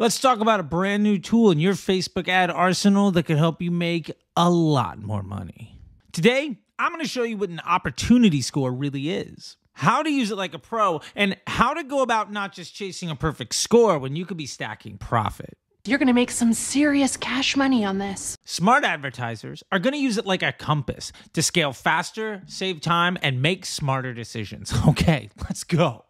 Let's talk about a brand new tool in your Facebook ad arsenal that can help you make a lot more money. Today, I'm going to show you what an opportunity score really is, how to use it like a pro, and how to go about not just chasing a perfect score when you could be stacking profit. You're gonna make some serious cash money on this. Smart advertisers are going to use it like a compass to scale faster, save time, and make smarter decisions. Okay, let's go.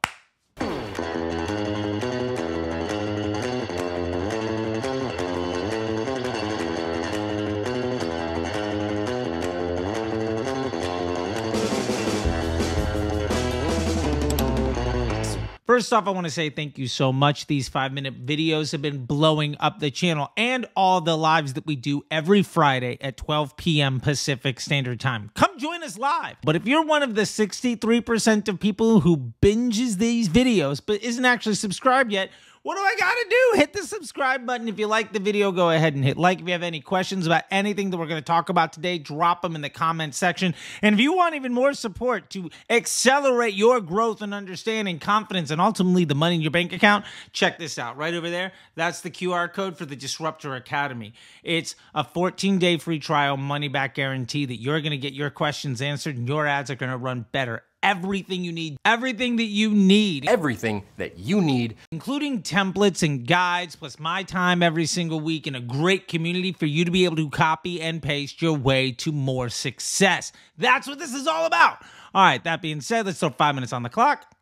First off, I want to say thank you so much. These five minute videos have been blowing up the channel and all the lives that we do every Friday at 12 p.m. Pacific Standard Time. Come join us live. But if you're one of the 63% of people who binges these videos but isn't actually subscribed yet, what do I gotta do? Hit the subscribe button. If you like the video, go ahead and hit like. If you have any questions about anything that we're gonna talk about today, drop them in the comment section. And if you want even more support to accelerate your growth and understanding, confidence, and ultimately the money in your bank account, check this out right over there. That's the QR code for the Disrupter Academy. It's a 14 day free trial, money back guarantee that you're gonna get your questions answered and your ads are gonna run better everything you need, everything that you need, everything that you need, including templates and guides, plus my time every single week in a great community for you to be able to copy and paste your way to more success. That's what this is all about. All right, that being said, let's throw five minutes on the clock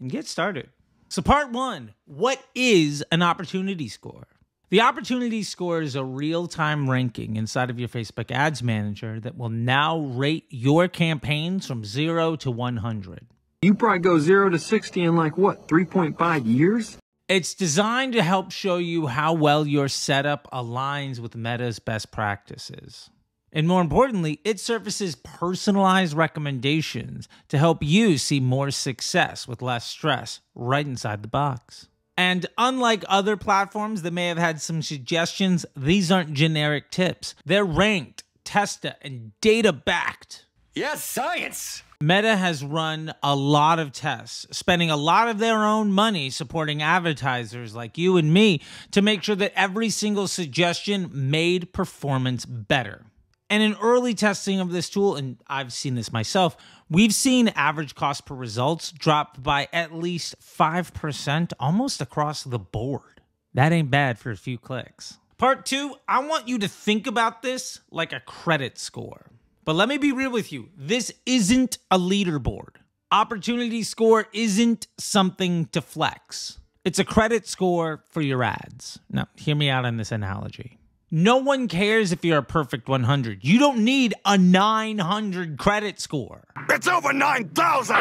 and get started. So, part one what is an opportunity score? The opportunity score is a real time ranking inside of your Facebook Ads Manager that will now rate your campaigns from 0 to 100. You probably go 0 to 60 in like what, 3.5 years? It's designed to help show you how well your setup aligns with Meta's best practices. And more importantly, it surfaces personalized recommendations to help you see more success with less stress right inside the box. And unlike other platforms that may have had some suggestions, these aren't generic tips. They're ranked, tested, and data backed. Yes, science! Meta has run a lot of tests, spending a lot of their own money supporting advertisers like you and me to make sure that every single suggestion made performance better. And in early testing of this tool, and I've seen this myself, we've seen average cost per results drop by at least 5% almost across the board. That ain't bad for a few clicks. Part two, I want you to think about this like a credit score. But let me be real with you this isn't a leaderboard. Opportunity score isn't something to flex. It's a credit score for your ads. Now, hear me out on this analogy. No one cares if you're a perfect 100. You don't need a 900 credit score. It's over 9,000!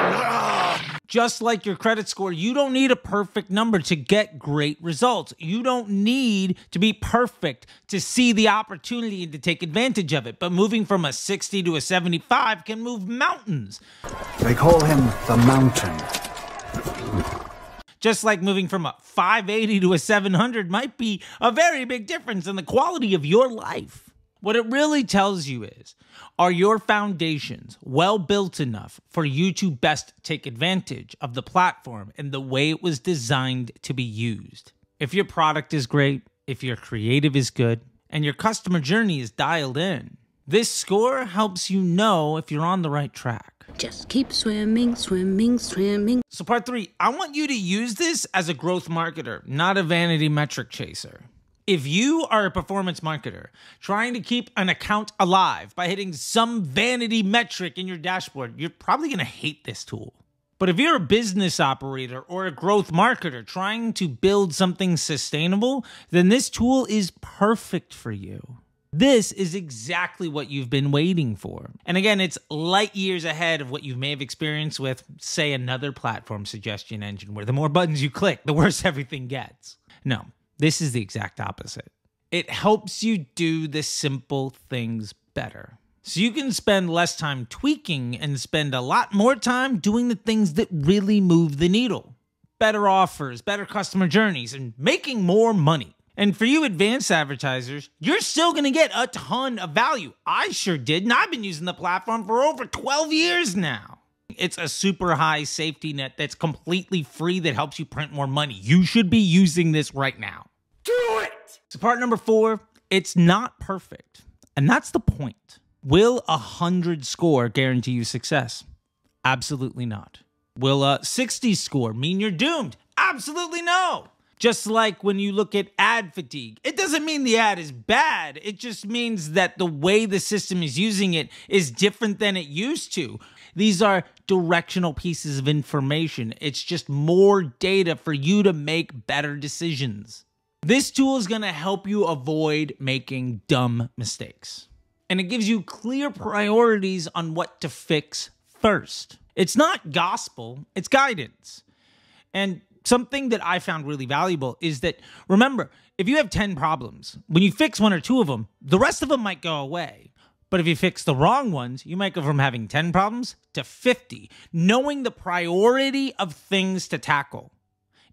Just like your credit score, you don't need a perfect number to get great results. You don't need to be perfect to see the opportunity and to take advantage of it. But moving from a 60 to a 75 can move mountains. They call him the Mountain. Just like moving from a 580 to a 700 might be a very big difference in the quality of your life. What it really tells you is are your foundations well built enough for you to best take advantage of the platform and the way it was designed to be used? If your product is great, if your creative is good, and your customer journey is dialed in, this score helps you know if you're on the right track. Just keep swimming, swimming, swimming. So, part three, I want you to use this as a growth marketer, not a vanity metric chaser. If you are a performance marketer trying to keep an account alive by hitting some vanity metric in your dashboard, you're probably going to hate this tool. But if you're a business operator or a growth marketer trying to build something sustainable, then this tool is perfect for you. This is exactly what you've been waiting for. And again, it's light years ahead of what you may have experienced with, say, another platform suggestion engine, where the more buttons you click, the worse everything gets. No, this is the exact opposite. It helps you do the simple things better. So you can spend less time tweaking and spend a lot more time doing the things that really move the needle. Better offers, better customer journeys, and making more money. And for you advanced advertisers, you're still going to get a ton of value. I sure did, and I've been using the platform for over 12 years now. It's a super high safety net that's completely free that helps you print more money. You should be using this right now. Do it! So, part number four, it's not perfect. And that's the point. Will a 100 score guarantee you success? Absolutely not. Will a 60 score mean you're doomed? Absolutely no. Just like when you look at ad fatigue, it doesn't mean the ad is bad. It just means that the way the system is using it is different than it used to. These are directional pieces of information. It's just more data for you to make better decisions. This tool is going to help you avoid making dumb mistakes. And it gives you clear priorities on what to fix first. It's not gospel, it's guidance. And something that I found really valuable is that remember, if you have 10 problems, when you fix one or two of them, the rest of them might go away. But if you fix the wrong ones, you might go from having 10 problems to 50. Knowing the priority of things to tackle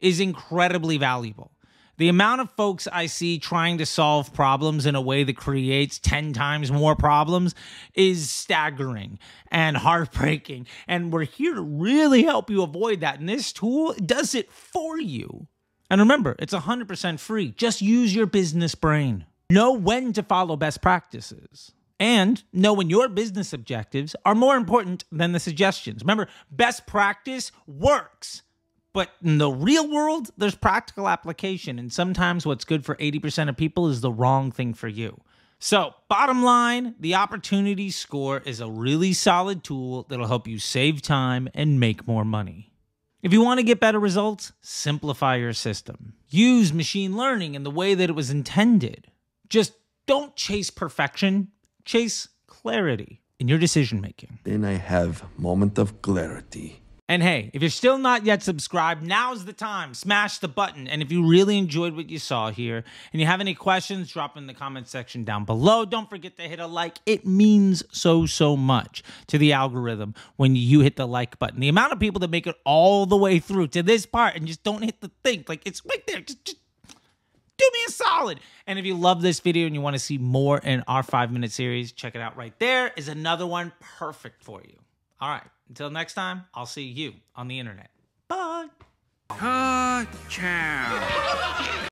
is incredibly valuable. The amount of folks I see trying to solve problems in a way that creates 10 times more problems is staggering and heartbreaking. And we're here to really help you avoid that. And this tool does it for you. And remember, it's 100% free. Just use your business brain. Know when to follow best practices. And know when your business objectives are more important than the suggestions. Remember, best practice works. But in the real world, there's practical application. And sometimes what's good for 80% of people is the wrong thing for you. So, bottom line, the opportunity score is a really solid tool that'll help you save time and make more money. If you want to get better results, simplify your system. Use machine learning in the way that it was intended. Just don't chase perfection, chase clarity in your decision making. Then I have moment of clarity. And hey, if you're still not yet subscribed, now's the time. Smash the button. And if you really enjoyed what you saw here and you have any questions, drop in the comment section down below. Don't forget to hit a like. It means so, so much to the algorithm when you hit the like button. The amount of people that make it all the way through to this part and just don't hit the thing, like it's right there. Just, just do me a solid. And if you love this video and you want to see more in our five minute series, check it out right there. Is another one perfect for you. All right. Until next time, I'll see you on the internet. Bye. Ciao.